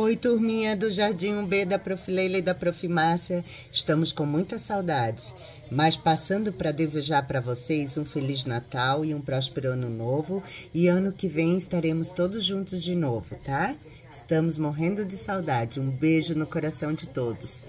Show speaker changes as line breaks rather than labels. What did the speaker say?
Oi, turminha do Jardim B da Prof. Leila e da Prof. Márcia. Estamos com muita saudade, mas passando para desejar para vocês um Feliz Natal e um próspero Ano Novo. E ano que vem estaremos todos juntos de novo, tá? Estamos morrendo de saudade. Um beijo no coração de todos.